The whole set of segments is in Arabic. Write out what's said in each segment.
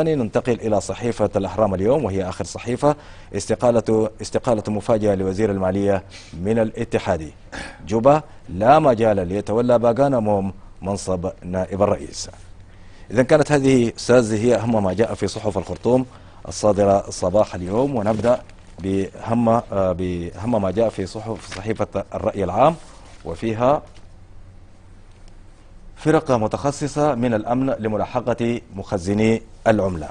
ننتقل إلى صحيفة الأهرام اليوم وهي آخر صحيفة استقالة استقالة مفاجئة لوزير المالية من الاتحادي جوبا لا مجال ليتولى باغانا موم منصب نائب الرئيس. إذا كانت هذه أستاذ هي أهم ما جاء في صحف الخرطوم الصادرة صباح اليوم ونبدأ بهم بهم ما جاء في صحف صحيفة الرأي العام وفيها فرق متخصصة من الأمن لملاحقة مخزني العملة.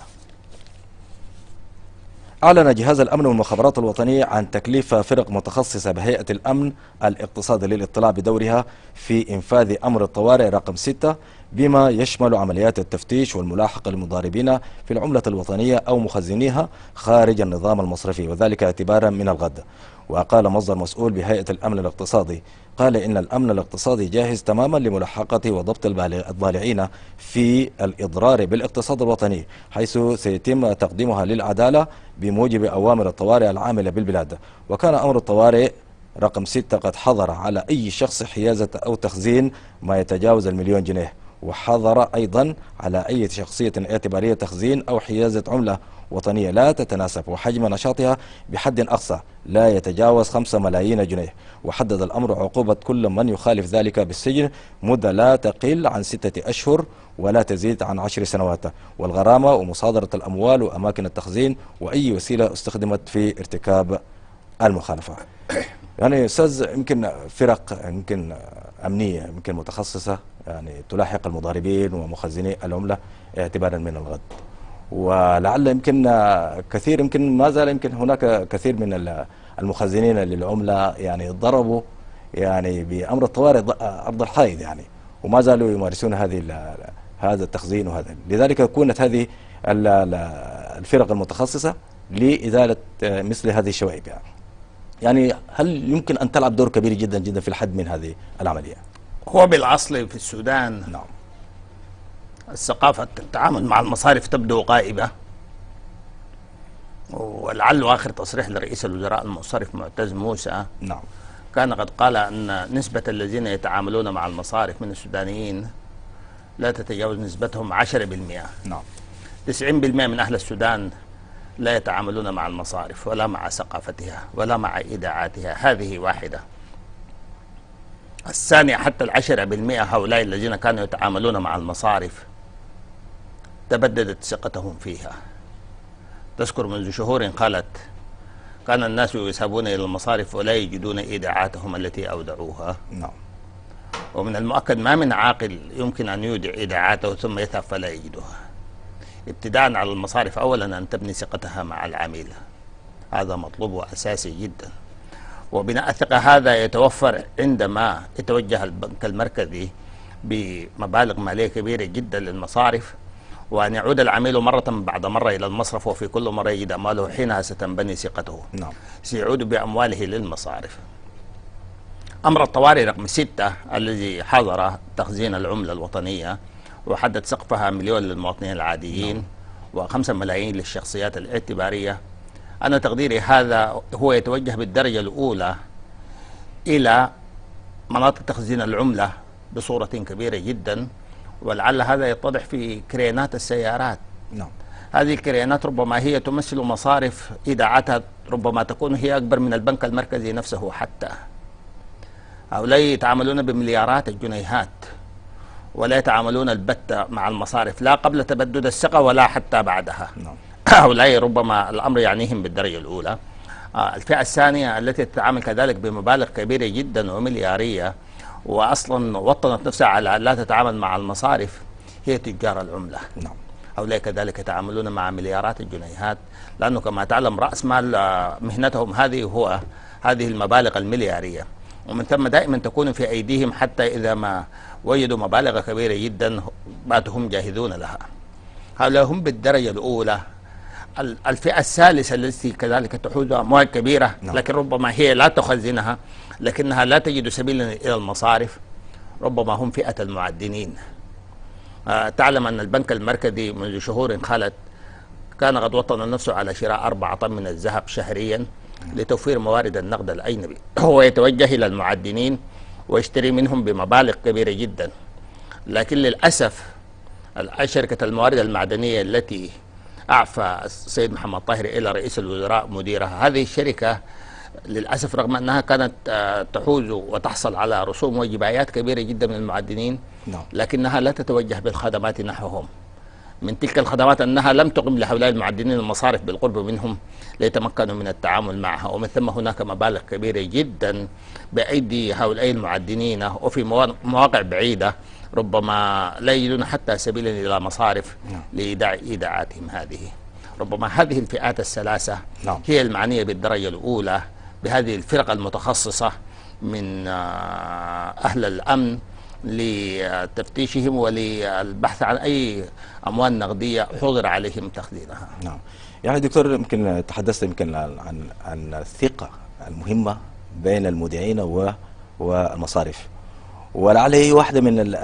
أعلن جهاز الأمن والمخابرات الوطنية عن تكليف فرق متخصصة بهيئة الأمن الاقتصادي للاطلاع بدورها في إنفاذ أمر الطوارئ رقم 6 بما يشمل عمليات التفتيش والملاحقة للمضاربين في العملة الوطنية أو مخزنيها خارج النظام المصرفي وذلك اعتبارا من الغد. وقال مصدر مسؤول بهيئة الأمن الاقتصادي قال إن الأمن الاقتصادي جاهز تماما لملاحقة وضبط الضالعين في الإضرار بالاقتصاد الوطني حيث سيتم تقديمها للعدالة بموجب أوامر الطوارئ العاملة بالبلاد. وكان أمر الطوارئ رقم 6 قد حظر على أي شخص حيازة أو تخزين ما يتجاوز المليون جنيه. وحظر أيضا على أي شخصية اعتبارية تخزين أو حيازة عملة وطنية لا تتناسب وحجم نشاطها بحد أقصى لا يتجاوز 5 ملايين جنيه. وحدد الأمر عقوبة كل من يخالف ذلك بالسجن مدة لا تقل عن ستة أشهر ولا تزيد عن عشر سنوات. والغرامة ومصادرة الأموال وأماكن التخزين وأي وسيلة استخدمت في ارتكاب المخالفة. يعني أستاذ يمكن فرق يمكن أمنية يمكن متخصصة يعني تلاحق المضاربين ومخزني العملة اعتبارا من الغد. ولعل يمكن كثير يمكن ما زال يمكن هناك كثير من المخزنين للعملة يعني ضربوا يعني بأمر الطوارئ أرض الحائط يعني وما زالوا يمارسون هذه هذا التخزين وهذا. لذلك كونت هذه الفرق المتخصصة لإزالة مثل هذه الشوائب يعني. يعني هل يمكن أن تلعب دور كبير جدا جدا في الحد من هذه العملية؟ هو بالأصل في السودان نعم. الثقافة التعامل مع المصارف تبدو غائبة. ولعله آخر تصريح لرئيس الوزراء المصرف معتز موسى. نعم. كان قد قال أن نسبة الذين يتعاملون مع المصارف من السودانيين لا تتجاوز نسبتهم 10% نعم. 90% من أهل السودان لا يتعاملون مع المصارف ولا مع ثقافتها ولا مع إيداعاتها. هذه واحدة. الثانية حتى العشرة بالمئة هؤلاء الذين كانوا يتعاملون مع المصارف تبددت ثقتهم فيها. تذكر منذ شهور قالت كان الناس يذهبون إلى المصارف ولا يجدون إيداعاتهم التي أودعوها. نعم. ومن المؤكد ما من عاقل يمكن أن يودع إيداعاته ثم يذهب فلا يجدها. ابتداء على المصارف. أولا أن تبني ثقتها مع العميل. هذا مطلوب وأساسي جدا. وبناء الثقة هذا يتوفر عندما يتوجه البنك المركزي بمبالغ مالية كبيرة جدا للمصارف وأن يعود العميل مرة بعد مرة إلى المصرف وفي كل مرة يجد أمواله حينها ستنبني ثقته. نعم. سيعود بأمواله للمصارف. أمر الطوارئ رقم ستة الذي حظر تخزين العملة الوطنية وحدد سقفها مليون للمواطنين العاديين نعم. وخمسة ملايين للشخصيات الاعتبارية. أنا تقديري هذا هو يتوجه بالدرجة الأولى إلى مناطق تخزين العملة بصورة كبيرة جدا ولعل هذا يتضح في كرينات السيارات. نعم. هذه الكريانات ربما هي تمثل مصارف إيداعاتها ربما تكون هي أكبر من البنك المركزي نفسه حتى. هؤلاء يتعاملون بمليارات الجنيهات. ولا يتعاملون البتة مع المصارف لا قبل تبدد الثقة ولا حتى بعدها. نعم. هؤلاء ربما الأمر يعنيهم بالدرجة الأولى. آه، الفئة الثانية التي تتعامل كذلك بمبالغ كبيرة جدا ومليارية وأصلا وطنت نفسها على لا تتعامل مع المصارف هي تجار العملة. نعم. هؤلاء كذلك يتعاملون مع مليارات الجنيهات. لأنه كما تعلم رأس مال آه، مهنتهم هذه هو هذه المبالغ المليارية. ومن ثم دائما تكون في أيديهم حتى إذا ما وجدوا مبالغ كبيرة جدا باتوا هم جاهزون لها. هؤلاء هم بالدرجة الأولى. الفئة الثالثة التي كذلك تحوز أموال كبيرة. نعم. لكن ربما هي لا تخزنها لكنها لا تجد سبيلا إلى المصارف. ربما هم فئة المعدنين. آه تعلم أن البنك المركزي منذ شهور خلت كان قد وطن نفسه على شراء أربعة طن من الذهب شهريا لتوفير موارد النقد الأجنبي. هو يتوجه إلى المعدنين. ويشتري منهم بمبالغ كبيرة جدا لكن للأسف شركة الموارد المعدنية التي أعفى السيد محمد طاهر إلى رئيس الوزراء مديرها هذه الشركة للأسف رغم أنها كانت آه، تحوز وتحصل على رسوم وجبايات كبيرة جدا من المعدنين نعم. لكنها لا تتوجه بالخدمات نحوهم من تلك الخدمات أنها لم تقم لهؤلاء المعدنين المصارف بالقرب منهم ليتمكنوا من التعامل معها ومن ثم هناك مبالغ كبيرة جدا بأيدي هؤلاء المعدنين وفي موا- مواقع بعيدة ربما لا يجدون حتى سبيلا إلى مصارف نعم. لإيداع إيداعاتهم هذه ربما هذه الفئات الثلاثة نعم. هي المعنية بالدرجة الأولى بهذه الفرق المتخصصة من آه، أهل الأمن لتفتيشهم وللبحث عن أي أموال نقدية حضر عليهم تخزينها. نعم. يعني دكتور يمكن تحدثت يمكن عن عن الثقة المهمة بين المودعين والمصارف. ولعل هي واحدة من ال-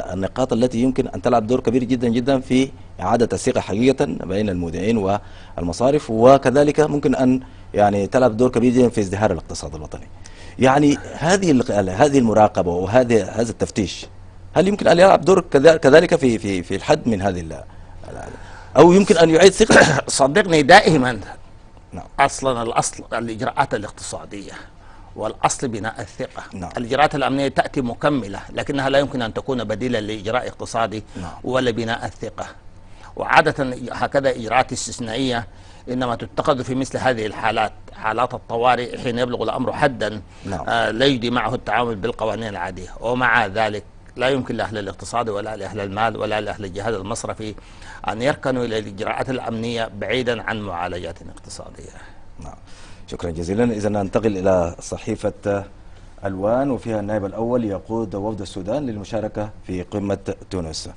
النقاط التي يمكن أن تلعب دور كبير جدا جدا في إعادة الثقة حقيقة بين المودعين والمصارف. وكذلك ممكن أن يعني تلعب دور كبير جدا في ازدهار الاقتصاد الوطني. يعني هذه هذه المراقبة وهذه هذا التفتيش هل يمكن أن يلعب دور كذلك في في في الحد من هذه أو يمكن أن يعيد ثقة صدقني دائما نعم أصلا الأصل الإجراءات الاقتصادية والأصل بناء الثقة نعم. الإجراءات الأمنية تأتي مكملة لكنها لا يمكن أن تكون بديلا لإجراء اقتصادي نعم. ولا بناء الثقة وعاده هكذا إجراءات استثنائية إنما تتخذ في مثل هذه الحالات حالات الطوارئ حين يبلغ الأمر حدا نعم. آه لا يجدي معه التعامل بالقوانين العادية ومع ذلك لا يمكن لأهل الاقتصاد ولا لأهل المال ولا لأهل الجهاز المصرفي أن يركنوا إلى الإجراءات الأمنية بعيدا عن معالجات اقتصادية. نعم شكرا جزيلا إذا ننتقل إلى صحيفة ألوان وفيها النائب الأول يقود وفد السودان للمشاركة في قمة تونس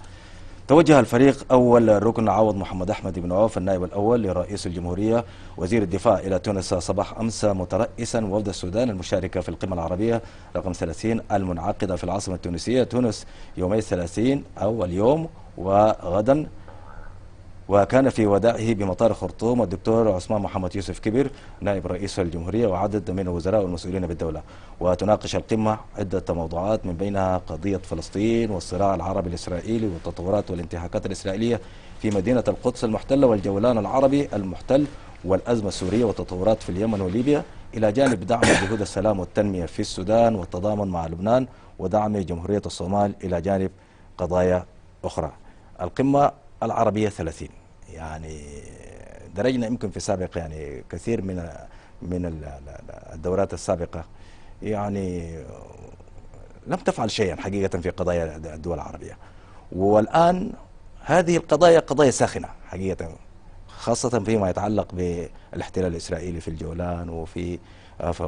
توجه الفريق أول ركن عوض محمد أحمد بن عوف النائب الأول لرئيس الجمهورية وزير الدفاع إلى تونس صباح أمس مترئسا وفد السودان المشاركة في القمة العربية رقم 30 المنعقدة في العاصمة التونسية تونس يومي 30 أو اليوم وغدا وكان في وداعه بمطار خرطوم الدكتور عثمان محمد يوسف كبير نائب رئيس الجمهورية وعدد من الوزراء والمسؤولين بالدولة. وتناقش القمة عدة موضوعات من بينها قضية فلسطين والصراع العربي الإسرائيلي والتطورات والانتهاكات الإسرائيلية في مدينة القدس المحتلة والجولان العربي المحتل والأزمة السورية والتطورات في اليمن وليبيا إلى جانب دعم جهود السلام والتنمية في السودان والتضامن مع لبنان ودعم جمهورية الصومال إلى جانب قضايا أخرى. القمة العربية 30 يعني درجنا يمكن في السابق يعني كثير من من ال- ال- الدورات السابقة. يعني لم تفعل شيئا حقيقة في قضايا الدول العربية. والآن هذه القضايا قضايا ساخنة حقيقة خاصة فيما يتعلق بالاحتلال الإسرائيلي في الجولان وفي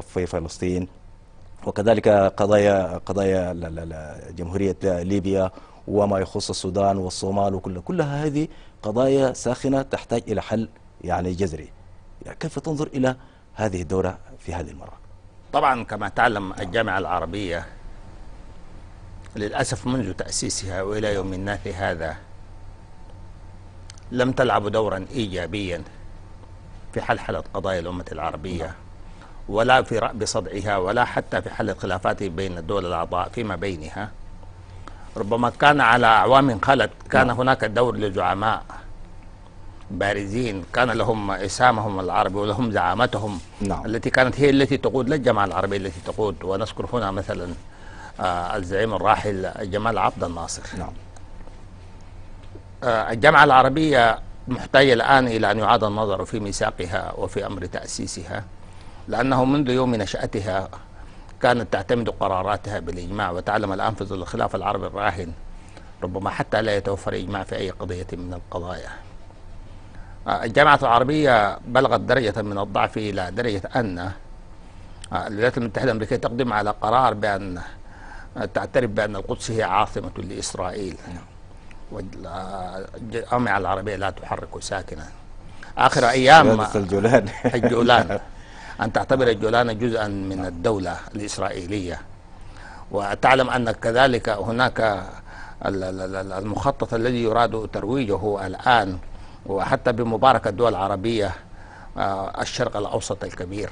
في فلسطين. وكذلك قضايا قضايا جمهورية ليبيا وما يخص السودان والصومال وكل كلها هذه قضايا ساخنة تحتاج إلى حل يعني جذري. يعني كيف تنظر إلى هذه الدورة في هذه المرة؟ طبعا كما تعلم الجامعة العربية للأسف منذ تأسيسها وإلى يومنا هذا لم تلعب دورا إيجابيا في حلحلة قضايا الأمة العربية ولا في رأب صدعها ولا حتى في حل الخلافات بين الدول الأعضاء فيما بينها. ربما كان على أعوام خلت كان نعم. هناك دور لزعماء بارزين كان لهم إسامهم العربي ولهم زعامتهم نعم. التي كانت هي التي تقود لا الجماعة العربية التي تقود ونذكر هنا مثلا آه، الزعيم الراحل جمال عبد الناصر نعم آه، الجامعة العربية محتاجة الآن إلى أن يعاد النظر في ميثاقها وفي أمر تأسيسها لأنه منذ يوم نشأتها كانت تعتمد قراراتها بالإجماع وتعلم الآن في ظل الخلاف العربي الراهن ربما حتى لا يتوفر إجماع في أي قضية من القضايا. آه، الجامعة العربية بلغت درجة من الضعف إلى درجة أن آه، الولايات المتحدة الأمريكية تقدم على قرار بأن آه، تعترف بأن القدس هي عاصمة لإسرائيل. والجامعة العربية لا تحرك ساكنا. آخر أيام الجولان الجولان أن تعتبر الجولان جزءا من الدولة الإسرائيلية. وتعلم أن كذلك هناك ال- ال- ال- المخطط الذي يراد ترويجه الآن وحتى بمباركة الدول العربية آه، الشرق الأوسط الكبير.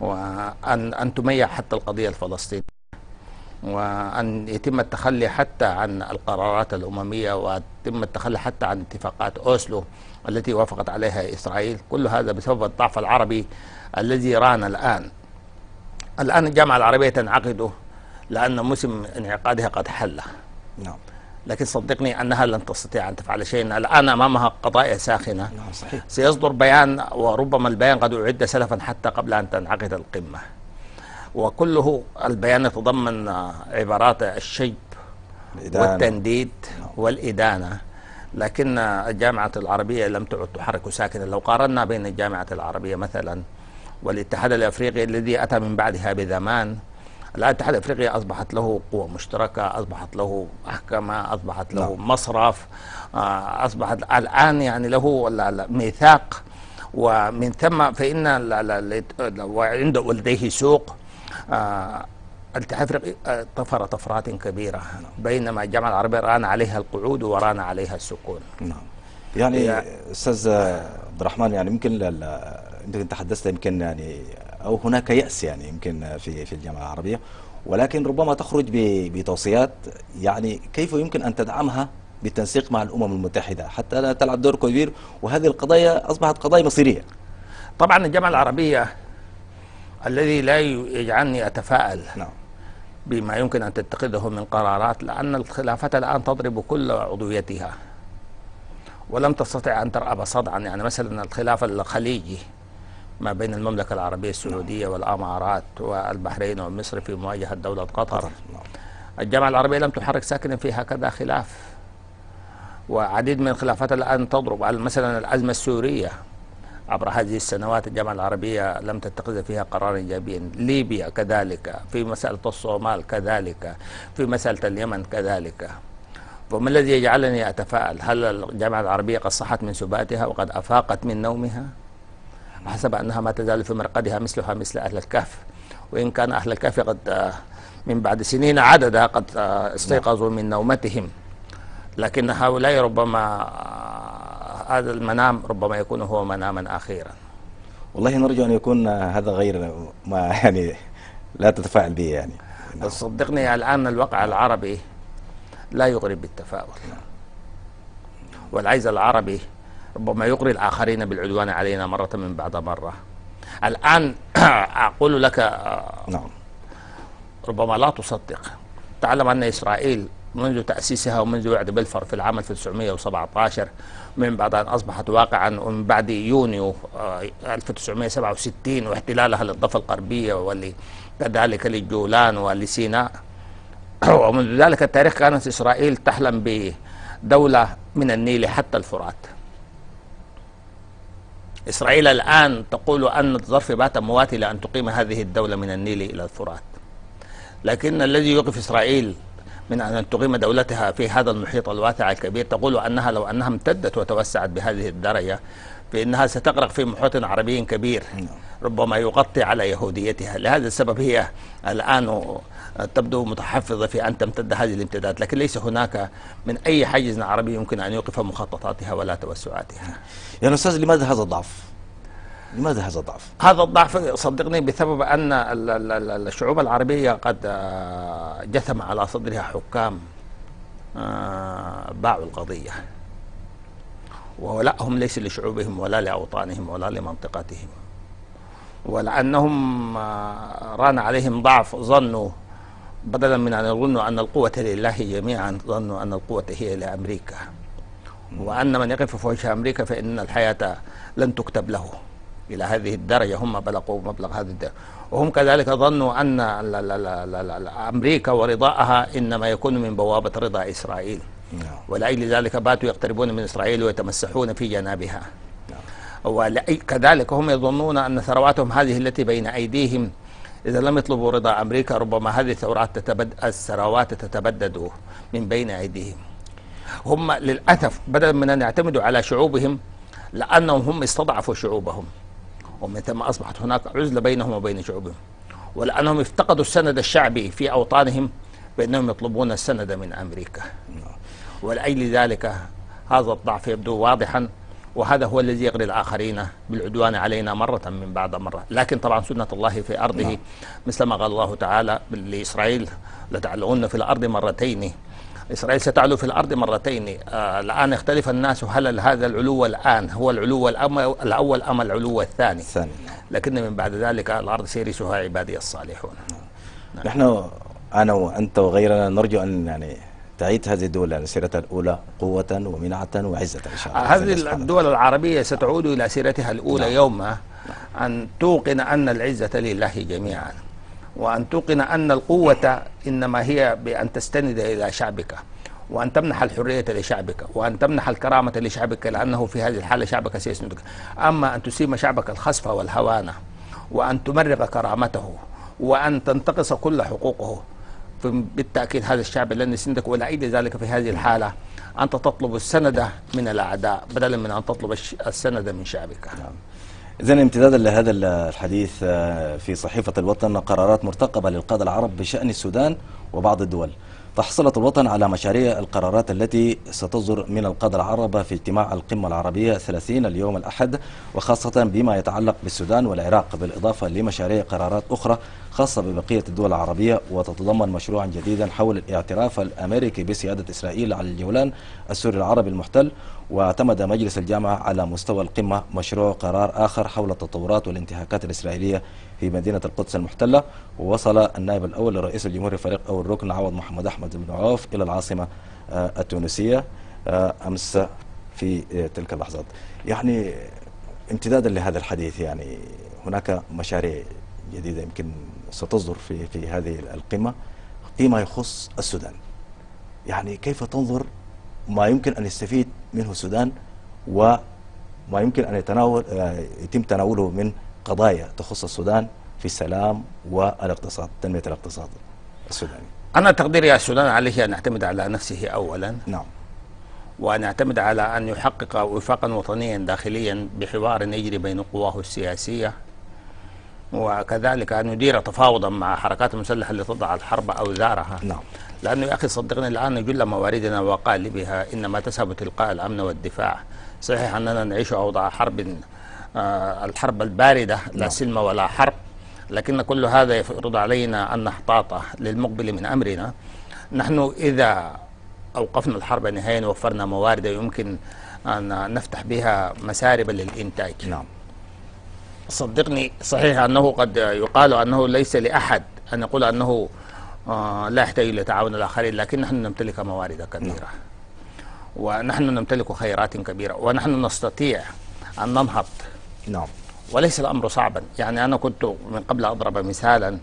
وأن أن تميع حتى القضية الفلسطينية. وأن يتم التخلي حتى عن القرارات الأممية ويتم التخلي حتى عن اتفاقات أوسلو التي وافقت عليها إسرائيل. كل هذا بسبب الضعف العربي الذي رانا الآن. الآن الجامعة العربية تنعقد لأن موسم انعقادها قد حل. نعم. لكن صدقني أنها لن تستطيع أن تفعل شيئا. الآن أمامها قضايا ساخنة. نعم صحيح. سيصدر بيان وربما البيان قد أعد سلفا حتى قبل أن تنعقد القمة. وكله البيان يتضمن عبارات الشيب الإدانة. والتنديد والإدانة لكن الجامعة العربية لم تعد تحرك ساكنا لو قارنا بين الجامعة العربية مثلا والاتحاد الأفريقي الذي أتى من بعدها بزمان الآن الاتحاد الأفريقي أصبحت له قوة مشتركة أصبحت له محكمة أصبحت له نعم. مصرف آه، أصبحت الآن يعني له لا- لا- ميثاق ومن ثم فإن لا- لا- لا- وعنده ولديه سوق الاتحاد الافريقي آه، طفر طفرات كبيرة. بينما الجامعة العربيه ران عليها القعود وران عليها السكون. نعم. يعني أستاذ عبد الرحمن يعني يمكن يمكن تحدثت يمكن يعني أو هناك يأس يعني يمكن في في الجامعة العربية ولكن ربما تخرج بتوصيات يعني كيف يمكن أن تدعمها بالتنسيق مع الأمم المتحدة؟ حتى لا تلعب دور كبير وهذه القضايا أصبحت قضايا مصيرية. طبعا الجامعة العربية الذي لا يجعلني اتفائل نعم. بما يمكن أن تتخذه من قرارات لأن الخلافات الآن تضرب كل عضويتها. ولم تستطع أن ترأب صدعا يعني مثلا الخلاف الخليجي ما بين المملكة العربية السعودية والإمارات والبحرين ومصر في مواجهة دولة قطر. نعم. الجامعة العربية لم تحرك ساكنا في هكذا خلاف. وعديد من الخلافات الآن تضرب على مثلا الأزمة السورية. عبر هذه السنوات الجامعة العربية لم تتخذ فيها قرارا إيجابيا ليبيا كذلك في مسألة الصومال كذلك في مسألة اليمن كذلك. فما الذي يجعلني أتفائل؟ هل الجامعة العربية قد صحت من سباتها وقد أفاقت من نومها؟ حسب أنها ما تزال في مرقدها مثلها مثل أهل الكهف. وإن كان أهل الكهف قد من بعد سنين عددا قد آه، استيقظوا من نومتهم. لكن هؤلاء ربما هذا المنام ربما يكون هو مناما أخيرا. والله نرجو أن يكون هذا غير ما يعني لا تتفاعل به يعني. نعم. بس صدقني الآن الواقع العربي لا يغري بالتفاؤل. والعيز العربي ربما يغري الآخرين بالعدوان علينا مرة من بعد مرة. الآن أقول لك آه، نعم. ربما لا تصدق. تعلم أن إسرائيل منذ تأسيسها ومنذ وعد بلفور في العام 1917 من بعد أن أصبحت واقعا ومن بعد يونيو آه، 1967 واحتلالها للضفة الغربية وكذلك للجولان ولسيناء. ومنذ ذلك التاريخ كانت إسرائيل تحلم بدولة من النيل حتى الفرات. إسرائيل الآن تقول أن الظرف بات مواتي لأن تقيم هذه الدولة من النيل إلى الفرات. لكن الذي يوقف إسرائيل من أن تقيم دولتها في هذا المحيط الواسع الكبير تقول أنها لو أنها امتدت وتوسعت بهذه الدرجة فإنها ستغرق في محيط عربي كبير. ربما يغطي على يهوديتها. لهذا السبب هي الآن تبدو متحفظة في أن تمتد هذه الامتداد لكن ليس هناك من أي حيز عربي يمكن أن يوقف مخططاتها ولا توسعاتها. يعني أستاذ لماذا هذا الضعف؟ لماذا هذا الضعف؟ هذا الضعف صدقني بسبب ال- الشعوب العربية قد آه، جثم على صدرها حكام آه، باعوا القضية. وولاءهم ليس لشعوبهم ولا لأوطانهم ولا لمنطقتهم. ولأنهم آه، ران عليهم ضعف ظنوا بدلا من أن يظنوا أن القوة لله جميعا ظنوا أن القوة هي لأمريكا. وأن من يقف في وجه أمريكا فإن الحياة لن تكتب له. إلى هذه الدرجة هم بلغوا مبلغ هذه الدرجة. وهم كذلك ظنوا أن أمريكا ورضاءها إنما يكون من بوابة رضا إسرائيل. نعم. ولأجل ذلك باتوا يقتربون من إسرائيل ويتمسحون في جنابها. وكذلك هم يظنون أن ثرواتهم هذه التي بين أيديهم إذا لم يطلبوا رضا أمريكا ربما هذه الثورات تتبد الثروات تتبدد من بين أيديهم. هم للأسف بدلا من أن يعتمدوا على شعوبهم لأنهم هم استضعفوا شعوبهم. ومن ثم أصبحت هناك عزلة بينهم وبين شعوبهم. ولأنهم افتقدوا السند الشعبي في أوطانهم بأنهم يطلبون السند من أمريكا. ولأجل ذلك هذا الضعف يبدو واضحا وهذا هو الذي يغري الآخرين بالعدوان علينا مرة من بعد مرة. لكن طبعا سنة الله في أرضه نعم. مثل ما قال الله تعالى لإسرائيل لتعلؤن في الأرض مرتين إسرائيل ستعلو في الأرض مرتين. آه الآن يختلف الناس هل هذا العلو الآن هو العلو الأول أم العلو الثاني. الثاني. نعم. لكن من بعد ذلك الأرض سيرثها عبادي الصالحون. نحن أنا وأنت وغيرنا نرجو أن يعني تعيد هذه الدول يعني سيرتها الأولى قوة ومنعة وعزة إن شاء الله. هذه الدول العربية ستعود إلى سيرتها الأولى نعم. يوم أن توقن أن العزة لله جميعا. وأن توقن أن القوة إنما هي بأن تستند إلى شعبك وأن تمنح الحرية لشعبك وأن تمنح الكرامة لشعبك لأنه في هذه الحالة شعبك سيسندك. أما أن تسيم شعبك الخسف والهوانة وأن تمرق كرامته وأن تنتقص كل حقوقه بالتأكيد هذا الشعب لن يسندك ولا أيدي ذلك في هذه الحالة. أنت تطلب السند من الأعداء بدلا من أن تطلب السند من شعبك. إذن امتدادا لهذا الحديث آه، في صحيفة الوطن قرارات مرتقبة للقادة العرب بشأن السودان وبعض الدول. تحصلت الوطن على مشاريع القرارات التي ستصدر من القادة العرب في اجتماع القمة العربية 30 اليوم الأحد وخاصة بما يتعلق بالسودان والعراق بالإضافة لمشاريع قرارات أخرى خاصة ببقية الدول العربية وتتضمن مشروعا جديدا حول الاعتراف الأمريكي بسيادة إسرائيل على الجولان السوري العربي المحتل واعتمد مجلس الجامعة على مستوى القمة مشروع قرار آخر حول التطورات والانتهاكات الإسرائيلية في مدينة القدس المحتلة ووصل النائب الأول لرئيس الجمهورية فريق أو الركن عوض محمد أحمد بن عوف إلى العاصمة آه، التونسية آه، أمس في آه، تلك اللحظات. يعني امتدادا لهذا الحديث يعني هناك مشاريع جديدة يمكن ستصدر في في هذه القمة. فيما يخص السودان. يعني كيف تنظر ما يمكن أن يستفيد منه السودان وما يمكن أن يتناول آه، يتم تناوله من قضايا تخص السودان في السلام والاقتصاد تنمية الاقتصاد السوداني. أنا تقديري السودان عليه أن يعتمد على نفسه أولا. نعم. وأن يعتمد على أن يحقق وفاقا وطنيا داخليا بحوار يجري بين قواه السياسية وكذلك أن يدير تفاوضا مع حركات المسلحة اللي تضع الحرب أوزارها. نعم. لأنه يا أخي صدقني الآن جل مواردنا وقالبها إنما تذهب تلقاء الأمن والدفاع. صحيح أننا نعيش أوضاع حرب آه الحرب الباردة لا نعم. سلم ولا حرب. لكن كل هذا يفرض علينا أن نحتاط للمقبل من أمرنا. نحن إذا أوقفنا الحرب نهائيا وفرنا موارد يمكن أن نفتح بها مسارب للإنتاج. نعم. صدقني صحيح أنه قد يقال أنه ليس لأحد أن يقول أنه آه، لا يحتاج إلى تعاون الآخرين لكن نحن نمتلك موارد كبيرة. ونحن نمتلك خيرات كبيرة ونحن نستطيع أن ننهض نعم. وليس الأمر صعبا. يعني أنا كنت من قبل أضرب مثالا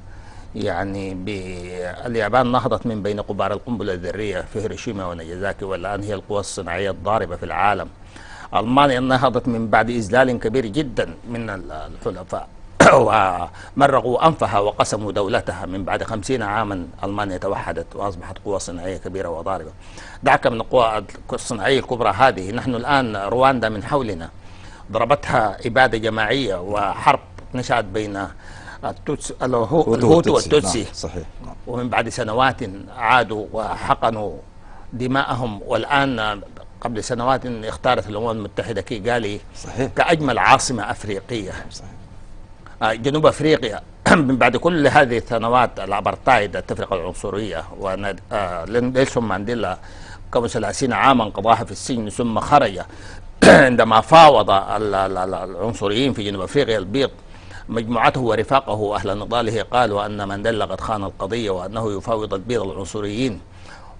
يعني باليابان نهضت من بين قبار القنبلة الذرية في هيروشيما وناجازاكي والآن هي القوى الصناعية الضاربة في العالم. ألمانيا نهضت من بعد إذلال كبير جدا من الحلفاء. ومرغوا أنفها وقسموا دولتها من بعد خمسين عاما. ألمانيا توحدت وأصبحت قوة صناعية كبيرة وضاربة. دعك من القوى الصناعية الكبرى هذه. نحن الآن رواندا من حولنا. ضربتها إبادة جماعية وحرب نشأت بين التوتس الهو- الهوتو والتوتسي. نعم. صحيح. نعم. ومن بعد سنوات عادوا وحقنوا دماءهم. والآن قبل سنوات اختارت الأمم المتحدة. كيغالي صحيح. كأجمل عاصمة أفريقية. صحيح. آه، جنوب أفريقيا. من بعد كل هذه السنوات الأبرتايد التفرقة العنصرية. ونيلسون مانديلا كم 30 عاما قضاها في السجن ثم خرج. عندما فاوض ال- ال- ال- العنصريين في جنوب أفريقيا البيض مجموعته ورفاقه أهل نضاله قالوا أن مانديلا قد خان القضية وأنه يفاوض البيض العنصريين.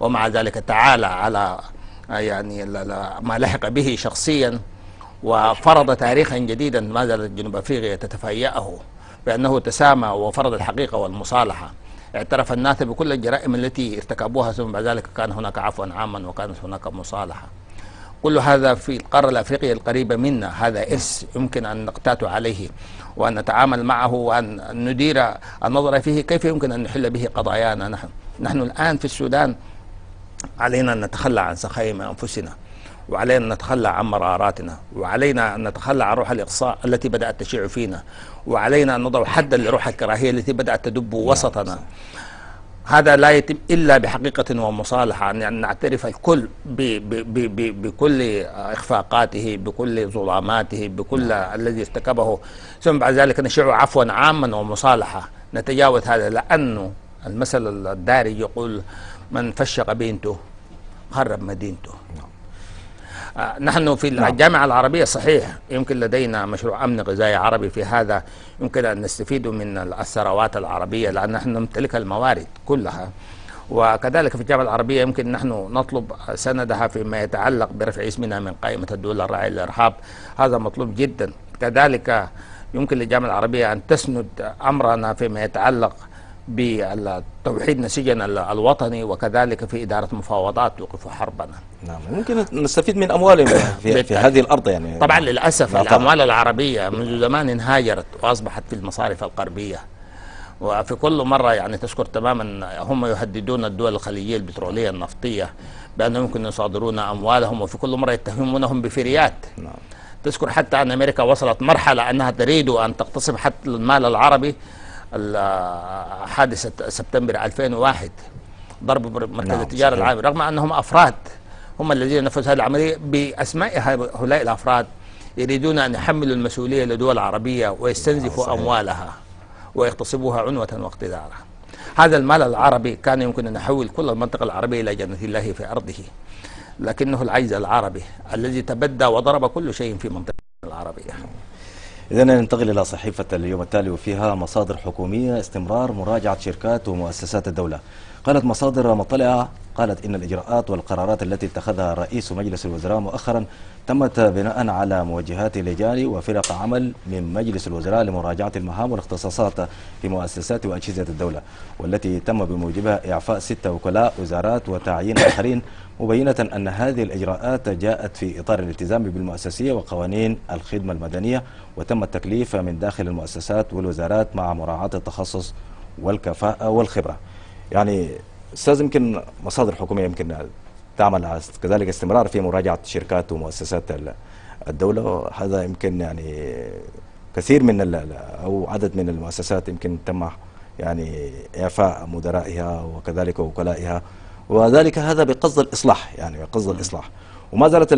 ومع ذلك تعالى على آه، يعني ال- ال- ما لحق به شخصيا وفرض تاريخا جديدا ما زالت جنوب أفريقيا تتفيأه بأنه تسامى وفرض الحقيقة والمصالحة. اعترف الناس بكل الجرائم التي ارتكبوها ثم بعد ذلك كان هناك عفوا عاما وكانت هناك مصالحة. كل هذا في القارة الأفريقية القريبة منا هذا ارث يمكن أن نقتات عليه وأن نتعامل معه وأن ندير النظر فيه كيف يمكن أن نحل به قضايانا. نحن نحن الآن في السودان علينا أن نتخلى عن سخائم أنفسنا وعلينا أن نتخلى عن مرآراتنا وعلينا أن نتخلى عن روح الإقصاء التي بدأت تشيع فينا وعلينا أن نضع حدا لروح الكراهية التي بدأت تدب وسطنا. هذا لا يتم إلا بحقيقة ومصالحة ان نعترف الكل ب ب ب بكل إخفاقاته بكل ظلاماته بكل نعم. الذي ارتكبه. ثم بعد ذلك نشع عفوا عاما ومصالحة. نتجاوز هذا لأنه المثل الدارج يقول من فشق بنته خرب مدينته نعم. آه، نحن في نعم. الجامعة العربية صحيح يمكن لدينا مشروع أمن غذائي عربي في هذا يمكن أن نستفيد من الثروات العربية لأن نحن نمتلك الموارد كلها وكذلك في الجامعة العربية يمكن نحن نطلب سندها فيما يتعلق برفع اسمنا من قائمة الدول الراعية للإرهاب هذا مطلوب جدا كذلك يمكن للجامعة العربية أن تسند أمرنا فيما يتعلق بتوحيد نسيجنا الوطني وكذلك في إدارة مفاوضات توقف حربنا نعم ممكن نستفيد من أموالهم في, في هذه الأرض يعني. طبعا للأسف الأموال العربية منذ زمان هاجرت وأصبحت في المصارف الغربية. وفي كل مرة يعني تذكر تماما هم يهددون الدول الخليجية البترولية النفطية بأنهم يمكن يصادرون أموالهم وفي كل مرة يتهمونهم بفريات. نعم. تذكر حتى أن أمريكا وصلت مرحلة أنها تريد أن تقتسم حتى المال العربي حادثة سبتمبر 2001 ضرب مركز نعم التجارة العالمي رغم أنهم أفراد هم الذين نفذوا هذه العملية بأسماء هؤلاء الأفراد يريدون أن يحملوا المسؤولية لدول عربية ويستنزفوا نعم أموالها ويغتصبوها عنوة واقتدارا. هذا المال العربي كان يمكن أن يحول كل المنطقة العربية إلى جنة الله في أرضه لكنه العجز العربي الذي تبدى وضرب كل شيء في منطقة العربية. إذا ننتقل إلى صحيفة اليوم التالي وفيها مصادر حكومية استمرار مراجعة شركات ومؤسسات الدولة. قالت مصادر مطلعة قالت إن الإجراءات والقرارات التي اتخذها رئيس مجلس الوزراء مؤخرا تمت بناء على موجهات لجان وفرق عمل من مجلس الوزراء لمراجعة المهام والاختصاصات في مؤسسات وأجهزة الدولة والتي تم بموجبها إعفاء ستة وكلاء وزارات وتعيين آخرين مبينة أن هذه الإجراءات جاءت في إطار الالتزام بالمؤسسية وقوانين الخدمة المدنية وتم التكليف من داخل المؤسسات والوزارات مع مراعاة التخصص والكفاءة والخبرة. يعني أستاذ يمكن مصادر حكومية يمكن تعمل كذلك استمرار في مراجعة شركات ومؤسسات الدولة هذا يمكن يعني كثير من أو عدد من المؤسسات يمكن تم يعني إعفاء مدرائها وكذلك وكلائها وذلك هذا بقصد الإصلاح يعني بقصد الإصلاح. وما زالت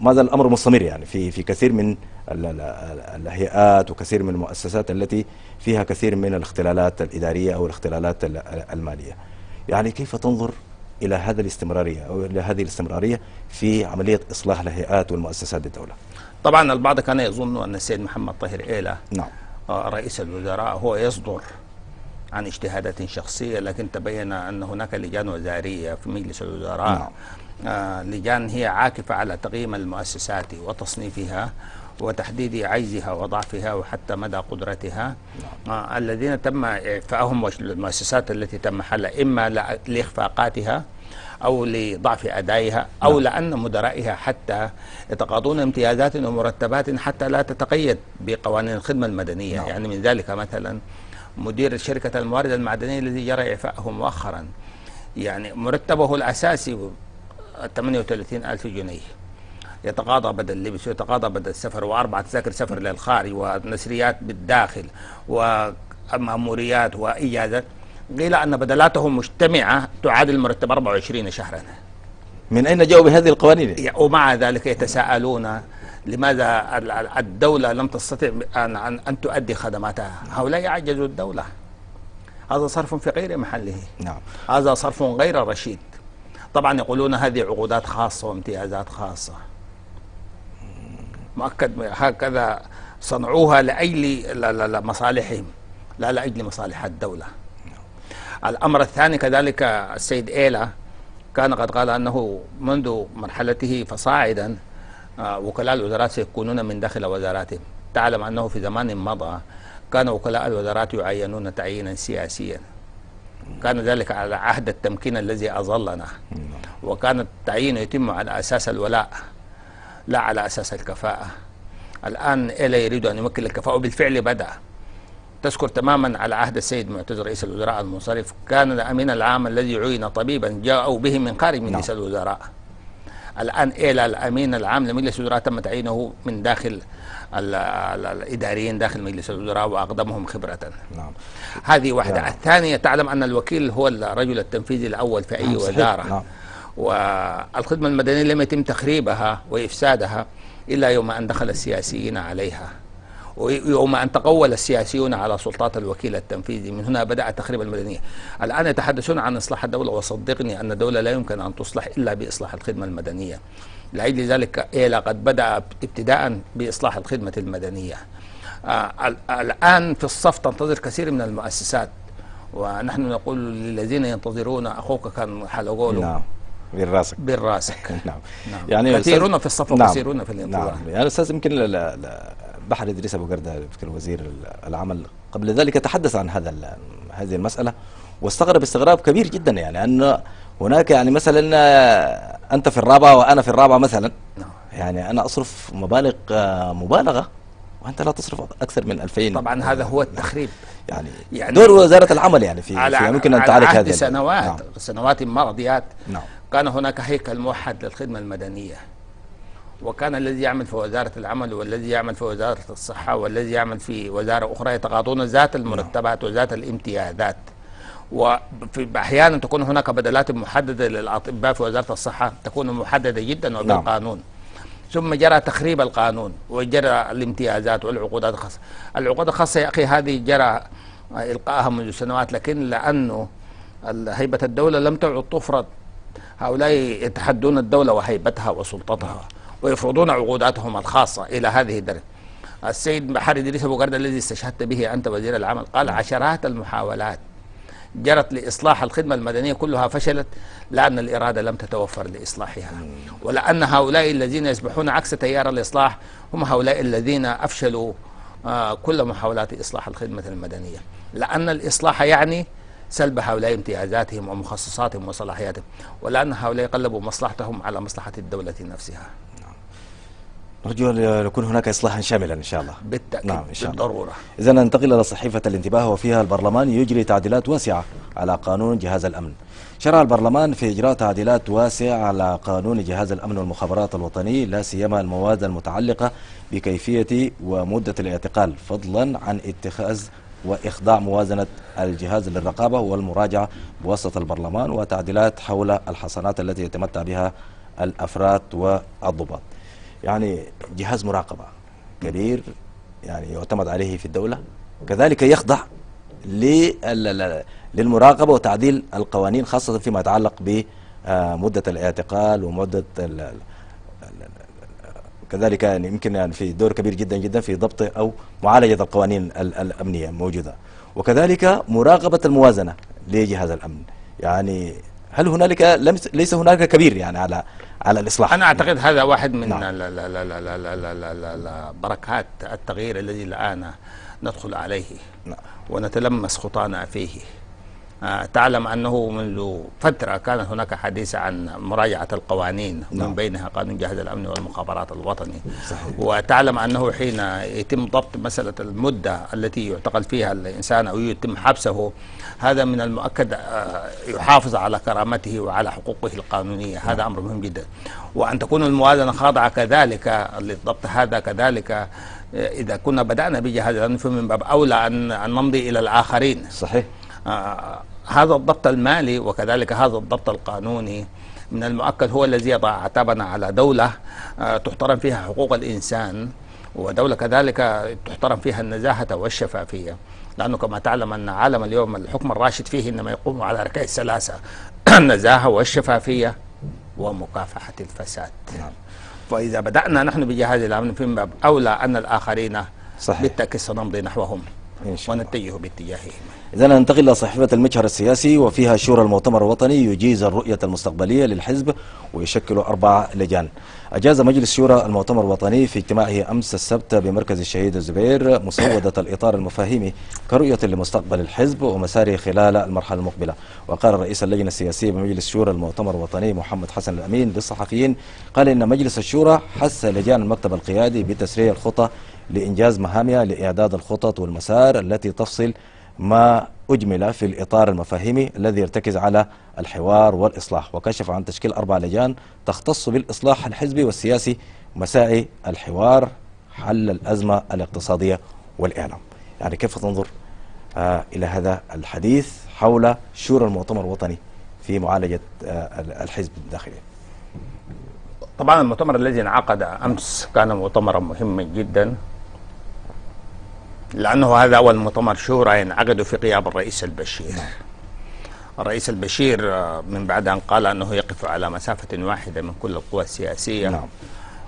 ما زال الأمر مستمر يعني في في كثير من الهيئات وكثير من المؤسسات التي فيها كثير من الاختلالات الإدارية أو الاختلالات المالية. يعني كيف تنظر إلى هذا الاستمرارية أو إلى هذه الاستمرارية في عملية إصلاح الهيئات والمؤسسات الدولة طبعا البعض كان يظن أن السيد محمد طاهر إيلا نعم. رئيس الوزراء هو يصدر عن اجتهادات شخصية لكن تبين أن هناك لجان وزارية في مجلس الوزراء نعم. آه لجان هي عاكفة على تقييم المؤسسات وتصنيفها وتحديد عجزها وضعفها وحتى مدى قدرتها نعم. آه الذين تم إعفائهم المؤسسات التي تم حلها إما لإخفاقاتها أو لضعف أدائها أو نعم. لأن مدرائها حتى يتقاضون امتيازات ومرتبات حتى لا تتقيد بقوانين الخدمة المدنية نعم. يعني من ذلك مثلا مدير شركة الموارد المعدنية الذي جرى إعفائه مؤخرا. يعني مرتبه الأساسي 38 ألف جنيه. يتقاضى بدل اللبس ويتقاضى بدل السفر وأربعة تذاكر سفر للخارج ونسريات بالداخل ومأموريات وإجازات قيل أن بدلاته مجتمعة تعادل مرتب 24 شهرا. من أين جاءوا بهذه القوانين؟ ومع ذلك يتساءلون لماذا الدولة لم تستطع أن, أن تؤدي خدماتها؟ هؤلاء عجزوا الدولة. هذا صرف في غير محله. نعم. هذا صرف غير رشيد. طبعا يقولون هذه عقودات خاصة وامتيازات خاصة. مؤكد هكذا صنعوها لأجل مصالحهم لا لأجل مصالح الدولة. الأمر الثاني كذلك السيد إيلا كان قد قال أنه منذ مرحلته فصاعدا وكلاء الوزارات سيكونون من داخل وزاراتهم. تعلم أنه في زمان مضى كان وكلاء الوزارات يعينون تعيينا سياسيا. كان ذلك على عهد التمكين الذي أظلنا. وكان التعيين يتم على أساس الولاء لا على أساس الكفاءة. الآن إلا يريد أن يمكن الكفاءة وبالفعل بدأ. تذكر تماما على عهد السيد معتز رئيس الوزراء المنصرف كان الأمين العام الذي عين طبيبا جاءوا به من خارج مجلس نعم. الوزراء. الآن إلى الأمين العام لمجلس الوزراء تم تعيينه من داخل ال- ال- الإداريين داخل مجلس الوزراء وأقدمهم خبرة نعم هذه واحدة نعم. الثانية تعلم أن الوكيل هو الرجل التنفيذي الأول في أي نعم،. وزارة نعم. والخدمة المدنية لم يتم تخريبها وإفسادها إلا يوم أن دخل السياسيين عليها ويوم أن تقول السياسيون على سلطات الوكيل التنفيذي من هنا بدأ تخريب المدنية. الآن يتحدثون عن إصلاح الدولة وصدقني أن الدولة لا يمكن أن تصلح إلا بإصلاح الخدمة المدنية. لأجل ذلك إيلا قد بدأ ابتداء بإصلاح الخدمة المدنية. آه، ال- الآن في الصف تنتظر كثير من المؤسسات ونحن نقول للذين ينتظرون أخوك كان حلقوله نعم بالراسك. بالراسك. نعم. نعم. يعني كثيرون في الصف نعم. وكثيرون في الانتظار. نعم. يعني أستاذ يمكن بحر إدريس أبو قرده يمكن وزير ال- العمل. قبل ذلك تحدث عن هذا هذه المسألة واستغرب استغراب كبير جدا يعني أن هناك يعني مثلا أنت في الرابعة وأنا في الرابعة مثلا. نعم. يعني أنا أصرف مبالغ مبالغة وأنت لا تصرف أكثر من 2000 طبعا هذا هو التخريب. يعني, يعني- دور وزارة العمل يعني في, على في يمكن أن تعالج ال- سنوات نعم. سنوات ماضيات نعم. كان هناك هيكل موحد للخدمة المدنية. وكان الذي يعمل في وزارة العمل والذي يعمل في وزارة الصحة والذي يعمل في وزارة أخرى يتقاضون ذات المرتبات وذات الامتيازات. وفي أحيانا تكون هناك بدلات محددة للأطباء في وزارة الصحة تكون محددة جدا وبالقانون ثم جرى تخريب القانون وجرى الامتيازات والعقودات الخاصة. العقود الخاصة يا أخي هذه جرى إلقائها منذ سنوات لكن لأنه هيبة الدولة لم تعد تفرض. هؤلاء يتحدون الدولة وهيبتها وسلطتها. ويفرضون عقوداتهم الخاصة إلى هذه الدرجة. السيد بحر إدريس أبو قردة الذي استشهدت به أنت وزير العمل قال عشرات المحاولات جرت لإصلاح الخدمة المدنية كلها فشلت لأن الإرادة لم تتوفر لإصلاحها. ولأن هؤلاء الذين يسبحون عكس تيار الإصلاح هم هؤلاء الذين أفشلوا آه، كل محاولات إصلاح الخدمة المدنية. لأن الإصلاح يعني سلب هؤلاء امتيازاتهم ومخصصاتهم وصلاحياتهم ولأن هؤلاء قلبوا مصلحتهم على مصلحة الدولة نفسها. نرجو أن يكون هناك اصلاحا شاملا إن شاء الله. بالتأكيد نعم إن شاء الله. بالضرورة. إذا ننتقل إلى صحيفة الانتباه وفيها البرلمان يجري تعديلات واسعة على قانون جهاز الأمن. شرع البرلمان في إجراء تعديلات واسعة على قانون جهاز الأمن والمخابرات الوطني لا سيما المواد المتعلقة بكيفية ومدة الاعتقال فضلا عن اتخاذ وإخضاع موازنة الجهاز للرقابة والمراجعة بواسطة البرلمان وتعديلات حول الحصانات التي يتمتع بها الأفراد والضباط. يعني جهاز مراقبة كبير يعني يعتمد عليه في الدولة. كذلك يخضع لل- للمراقبة وتعديل القوانين خاصة فيما يتعلق بمدة الاعتقال ومدة كذلك يعني يمكن يعني في دور كبير جدا جدا في ضبط أو معالجة القوانين ال- الأمنية موجودة. وكذلك مراقبة الموازنة لجهاز الأمن. يعني هل هنالك ليس هناك كبير يعني على على الإصلاح أنا أعتقد هذا واحد من نعم. ال- ال- ال- ال- ال- ال- ال- ال- ال- بركات التغيير الذي الآن ندخل عليه نعم. ونتلمس خطانا فيه تعلم أنه منذ فترة كان هناك حديث عن مراجعة القوانين نعم. من بينها قانون جهاز الأمن والمخابرات الوطني. صحيح. وتعلم أنه حين يتم ضبط مسألة المدة التي يعتقل فيها الإنسان أو يتم حبسه هذا من المؤكد آه، يحافظ على كرامته وعلى حقوقه القانونية. هذا أمر مهم جدا. وأن تكون الموازنة خاضعة كذلك للضبط هذا كذلك آه، إذا كنا بدأنا بجهاز الأمن فمن باب أولى أن نمضي إلى الآخرين. صحيح. آه، هذا الضبط المالي وكذلك هذا الضبط القانوني من المؤكد هو الذي يضع عتبنا على دولة آه، تحترم فيها حقوق الإنسان ودولة كذلك تحترم فيها النزاهة والشفافية لأنه كما تعلم أن عالم اليوم الحكم الراشد فيه إنما يقوم على ركائز ثلاثة النزاهة والشفافية ومكافحة الفساد نعم. فإذا بدأنا نحن بجهاز الأمن في باب أولى أن الآخرين صحيح. بالتأكيد سنمضي نحوهم. ونتجه باتجاههم إذا ننتقل إلى صحيفة المجهر السياسي وفيها شورى المؤتمر الوطني يجيز الرؤية المستقبلية للحزب ويشكل أربع لجان. أجاز مجلس شورى المؤتمر الوطني في اجتماعه أمس السبت بمركز الشهيد الزبير مسودة الإطار المفاهيمي كرؤية لمستقبل الحزب ومساره خلال المرحلة المقبلة. وقال رئيس اللجنة السياسية بمجلس شورى المؤتمر الوطني محمد حسن الأمين للصحفيين قال إن مجلس الشورى حث لجان المكتب القيادي بتسريع الخطى لإنجاز مهامها لإعداد الخطط والمسار التي تفصل ما أجمل في الإطار المفاهيمي الذي يرتكز على الحوار والإصلاح وكشف عن تشكيل أربع لجان تختص بالإصلاح الحزبي والسياسي مساعي الحوار حل الأزمة الاقتصادية والإعلام. يعني كيف تنظر آه إلى هذا الحديث حول شورى المؤتمر الوطني في معالجة آه الحزب الداخلي؟ طبعا المؤتمر الذي انعقد أمس كان مؤتمرا مهما جدا. لأنه هذا أول مؤتمر شورى ينعقد في غياب الرئيس البشير. الرئيس البشير من بعد أن قال أنه يقف على مسافة واحدة من كل القوى السياسية. نعم.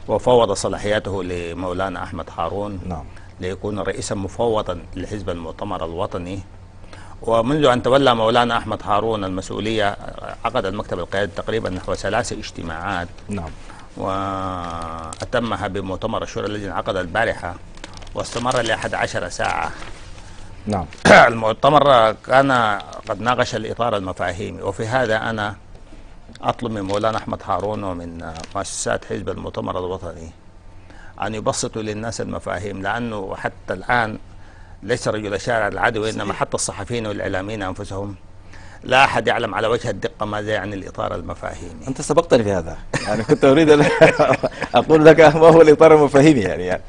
وفوض صلاحياته لمولانا أحمد هارون نعم. ليكون رئيسا مفوضا لحزب المؤتمر الوطني. ومنذ أن تولى مولانا أحمد هارون المسؤولية عقد المكتب القيادي تقريبا نحو ثلاث اجتماعات. نعم. وأتمها بمؤتمر الشورى الذي انعقد البارحة. واستمر ل 11 ساعة. نعم. المؤتمر كان قد ناقش الإطار المفاهيمي وفي هذا أنا أطلب من مولانا أحمد هارون ومن مؤسسات حزب المؤتمر الوطني أن يبسطوا للناس المفاهيم لأنه حتى الآن ليس رجل الشارع العادي وإنما حتى الصحفيين والإعلاميين أنفسهم لا أحد يعلم على وجه الدقة ماذا يعني الإطار المفاهيمي. أنت سبقتني في هذا. يعني كنت أريد أن أقول لك ما هو الإطار المفاهيمي يعني, يعني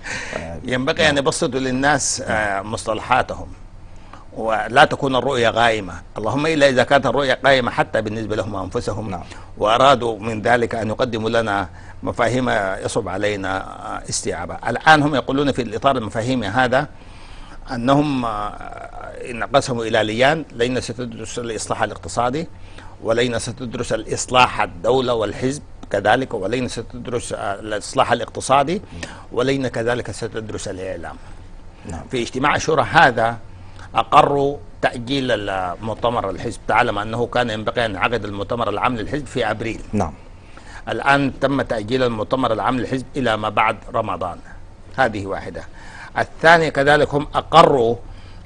ينبغي أن يبسطوا للناس آه، مصطلحاتهم ولا تكون الرؤية غائمة. اللهم إلا إذا كانت الرؤية قائمة حتى بالنسبة لهم أنفسهم نعم. وأرادوا من ذلك أن يقدموا لنا مفاهيم يصعب علينا آه، استيعابها الآن هم يقولون في الإطار المفاهيمي هذا أنهم آه، انقسموا إلى ليان لين ستدرس الإصلاح الاقتصادي ولين ستدرس الإصلاح الدولة والحزب كذلك ولين ستدرس الإصلاح الاقتصادي ولين كذلك ستدرس الإعلام. نعم. في اجتماع الشورى هذا أقروا تأجيل المؤتمر الحزب. تعلم أنه كان ينبغي أن ينعقد المؤتمر العام للحزب في أبريل. نعم. الآن تم تأجيل المؤتمر العام للحزب إلى ما بعد رمضان. هذه واحدة. الثانية كذلك هم أقروا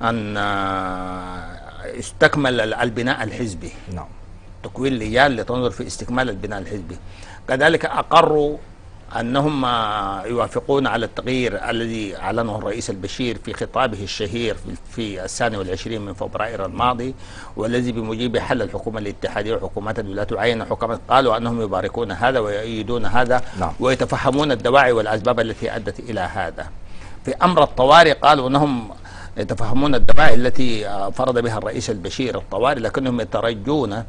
أن آه، يستكمل ال- البناء الحزبي. نعم. تكوين لجان لتنظر في استكمال البناء الحزبي. كذلك أقروا أنهم آه، يوافقون على التغيير الذي أعلنه الرئيس البشير في خطابه الشهير في- الثاني والعشرين من فبراير الماضي والذي بموجبه حل الحكومة الاتحادية وحكومات الولايات وعين حكومات قالوا أنهم يباركون هذا ويؤيدون هذا نعم. ويتفهمون الدواعي والأسباب التي أدت إلى هذا. في أمر الطوارئ قالوا أنهم يتفهمون الدواعي التي فرض بها الرئيس البشير الطوارئ لكنهم يترجون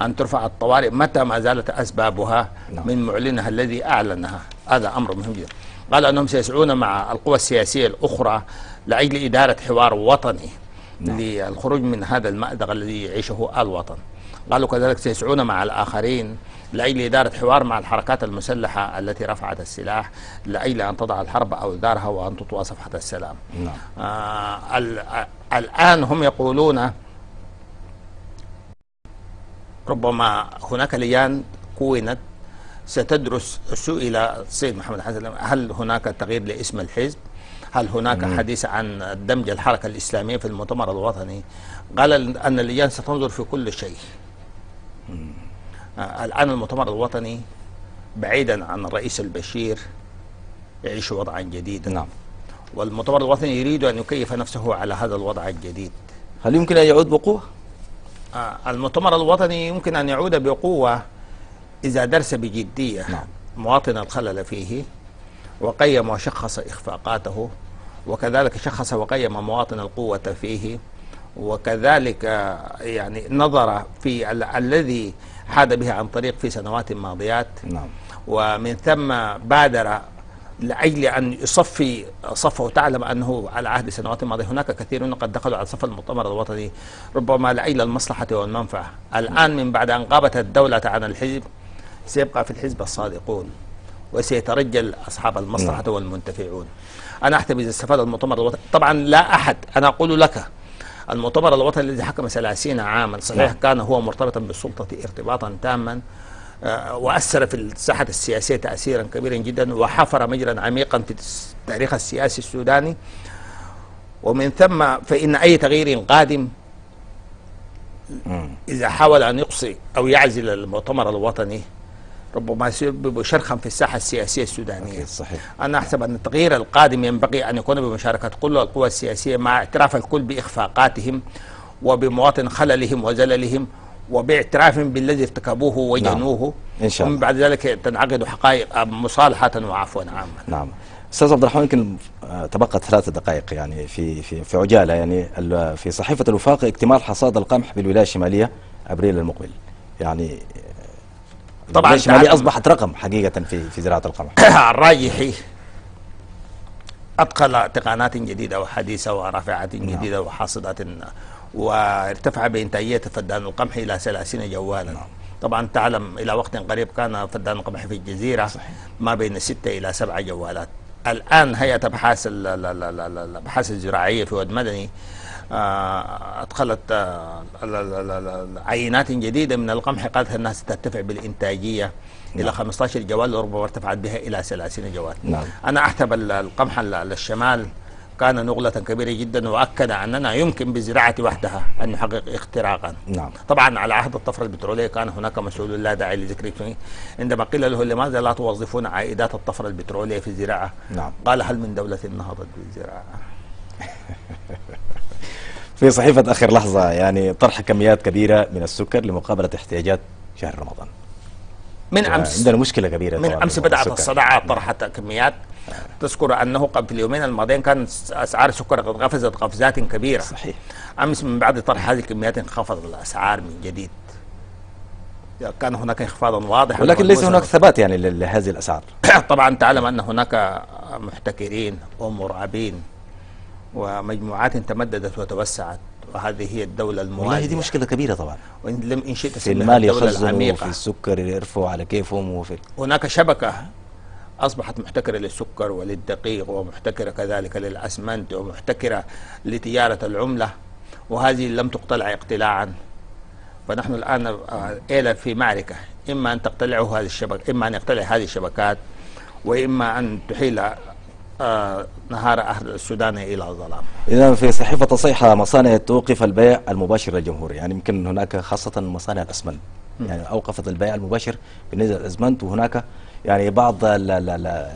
أن ترفع الطوارئ متى ما زالت أسبابها نعم. من معلنها الذي أعلنها هذا أمر مهم جدا قال أنهم سيسعون مع القوى السياسية الأخرى لأجل إدارة حوار وطني نعم. للخروج من هذا المأزق الذي يعيشه الوطن قالوا كذلك سيسعون مع الآخرين لأجل إدارة حوار مع الحركات المسلحة التي رفعت السلاح لأجل أن تضع الحرب أوزارها وأن تطوى صفحة السلام. نعم. آه آه، الآن هم يقولون ربما هناك لجان كونت ستدرس سئل السيد محمد حسن هل هناك تغيير لاسم الحزب؟ هل هناك حديث عن دمج الحركة الإسلامية في المؤتمر الوطني؟ قال أن اللجان ستنظر في كل شيء. الآن المؤتمر الوطني بعيدا عن الرئيس البشير يعيش وضعا جديدا نعم والمؤتمر الوطني يريد أن يكيف نفسه على هذا الوضع الجديد هل يمكن أن يعود بقوة؟ آه، المؤتمر الوطني يمكن أن يعود بقوة إذا درس بجدية نعم. مواطن الخلل فيه وقيم وشخص إخفاقاته وكذلك شخص وقيم مواطن القوة فيه وكذلك آه، يعني نظر في ال- الذي حاد به عن طريق في سنوات ماضيات. نعم. ومن ثم بادر لأجل أن يصفي صفه تعلم أنه على عهد السنوات الماضية هناك كثيرون قد دخلوا على صف المؤتمر الوطني ربما لأجل المصلحة والمنفعة. الآن من بعد أن غابت الدولة عن الحزب سيبقى في الحزب الصادقون وسيترجل أصحاب المصلحة والمنتفعون. أنا إذا استفاد المؤتمر الوطني. طبعا لا أحد أنا أقول لك المؤتمر الوطني الذي حكم 30 عاما صحيح نعم. كان هو مرتبطا بالسلطة ارتباطا تاما آه، وأثر في الساحة السياسية تأثيرا كبيرا جدا وحفر مجرا عميقا في التاريخ السياسي السوداني ومن ثم فإن أي تغيير قادم. إذا حاول أن يقصي أو يعزل المؤتمر الوطني ربما يسبب شرخا في الساحة السياسية السودانية. صحيح. أنا أحسب أن التغيير القادم ينبغي أن يكون بمشاركة كل القوى السياسية مع اعتراف الكل بإخفاقاتهم وبمواطن خللهم وزللهم وباعترافهم بالذي ارتكبوه وجنوه. نعم. إن شاء الله. ومن بعد ذلك تنعقد حقائق مصالحة وعفوا عاما. نعم. أستاذ عبد الرحمن يمكن آه، تبقت ثلاث دقائق يعني في في في عجالة يعني. في صحيفة الوفاق اكتمال حصاد القمح بالولاية الشمالية أبريل المقبل. يعني طبعاً تعلم- أصبحت رقم حقيقة في في زراعة القمح. الراجحي أدخل تقنيات جديدة وحديثة ورافعات جديدة وحاصدات وارتفع بإنتاجية فدان القمح إلى 30 جوالا. طبعا تعلم إلى وقت قريب كان فدان القمح في الجزيرة ما بين ستة إلى سبعة جوالات. الآن هيئة أبحاث ال- ال- ال- ال- ال- الأبحاث الزراعية في واد مدني أدخلت آه، ال- ال- عينات جديدة من القمح. قالت أنها سترتفع بالإنتاجية إلى 15 جوال وربما ارتفعت بها إلى 30 جوال. نعم. أنا أحسب ال- القمح ال- الشمال كان نغلة كبيرة جدا وأكد أننا يمكن بزراعة وحدها أن نحقق اختراقا. نعم. طبعا على عهد الطفرة البترولية كان هناك مسؤول لا داعي لذكره فيه عندما قيل له لماذا لا توظفون عائدات الطفرة البترولية في الزراعة نعم. قال هل من دولة نهضت بالزراعة؟ في صحيفة آخر لحظة يعني طرح كميات كبيرة من السكر لمقابلة احتياجات شهر رمضان. من أمس عندنا مشكلة كبيرة من بموضوع بدأت السكر. الصناعه طرحت كميات. تذكر أنه قبل في اليومين الماضيين كانت أسعار السكر قد قفزت قفزات كبيرة. صحيح. أمس من بعد طرح هذه الكميات انخفضت الأسعار من جديد. كان هناك انخفاضا واضحا ولكن ليس. هناك ثبات يعني لهذه الأسعار. طبعا تعلم أن هناك محتكرين ومرعبين ومجموعات تمددت وتوسعت وهذه هي الدولة المواليه والله دي مشكلة كبيرة طبعا. وإن لم إن شئت في المال يخزنوا العميقة. في السكر يرفعوا على كيفهم وفي هناك شبكة أصبحت محتكرة للسكر وللدقيق ومحتكرة كذلك للأسمنت ومحتكرة لتجارة العملة وهذه لم تقتلع اقتلاعا. فنحن الآن إلى في معركة. إما أن تقتلعه هذه الشبكة إما أن يقتلع هذه الشبكات وإما أن تحيل نهار أهل السودان إلى ظلام إذا في صحيفة تصيحة مصانع توقف البيع المباشر للجمهور يعني يمكن هناك خاصة مصانع الأسمنت يعني أوقفت البيع المباشر بالنسبة للأسمنت وهناك يعني بعض ال ال ال ال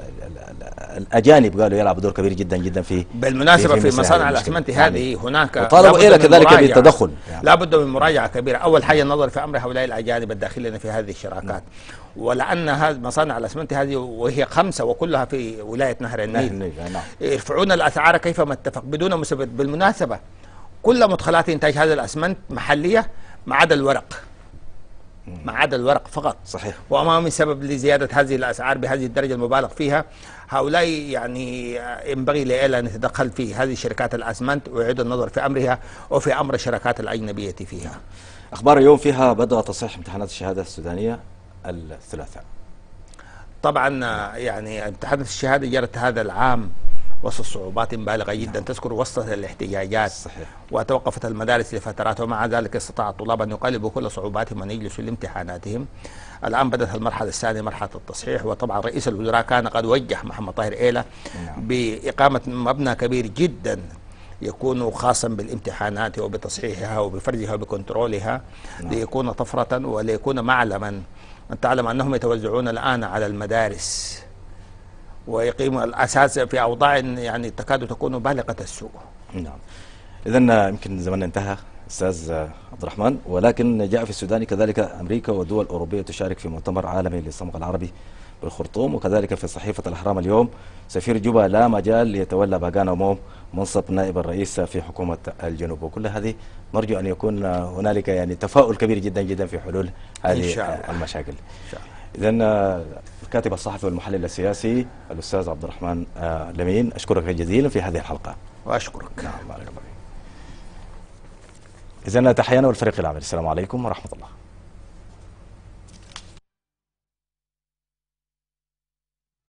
الأجانب قالوا يلعبوا دور كبير جدا جدا في بالمناسبة في, مثل مصانع هذه المشكلة. الأسمنت يعني هذه هناك وطالبوا لابد من كذلك. بالتدخل يعني. لا بد من مراجعة كبيرة أول حاجة النظر في أمر هؤلاء الأجانب الداخلين في هذه الشراكات ولأن هذه مصانع الأسمنت هذه وهي خمسة وكلها في ولاية نهر النيل. نعم. يرفعون الأسعار كيفما اتفق بدون مسبب بالمناسبة كل مدخلات إنتاج هذا الأسمنت محلية ما عدا الورق. ما عدا الورق فقط. صحيح. وما من سبب لزيادة هذه الأسعار بهذه الدرجة المبالغ فيها؟ هؤلاء يعني ينبغي لإيلا أن يتدخل في هذه شركات الأسمنت ويعيد النظر في أمرها وفي أمر الشركات الأجنبية فيها. أخبار اليوم فيها بدأ تصحيح امتحانات الشهادة السودانية. الثلاثاء. طبعا يعني امتحانات الشهادة جرت هذا العام وسط صعوبات بالغة جدا. تذكر وسط الاحتجاجات صحيح. وتوقفت المدارس لفترات ومع ذلك استطاع الطلاب أن يقلبوا كل صعوباتهم وأن يجلسوا لامتحاناتهم الآن بدأت المرحلة الثانية مرحلة التصحيح. وطبعا رئيس الوزراء كان قد وجه محمد طاهر إيلا نعم. بإقامة مبنى كبير جدا يكون خاصا بالامتحانات وبتصحيحها وبفرزها وبكنترولها ليكون طفرة وليكون معلما. أن تعلم أنهم يتوزعون الآن على المدارس ويقيموا الأساس في أوضاع يعني تكاد تكون بالغة السوء. نعم. إذا يمكن زماننا انتهى أستاذ عبد الرحمن ولكن جاء في السودان كذلك أمريكا والدول الأوروبية تشارك في مؤتمر عالمي للصمغ العربي بالخرطوم وكذلك في صحيفة الأهرام اليوم سفير جوبا لا مجال ليتولى باغانا موم منصب نائب الرئيس في حكومة الجنوب. وكل هذه نرجو أن يكون هنالك يعني تفاؤل كبير جدا جدا في حلول هذه إن شاء الله. المشاكل. إذا الكاتب الصحفي والمحلل السياسي الأستاذ عبد الرحمن آه، لمين أشكرك جزيلا في هذه الحلقة. وأشكرك. نعم بارك الله فيك. إذا تحيانا والفريق العمل. السلام عليكم ورحمة الله.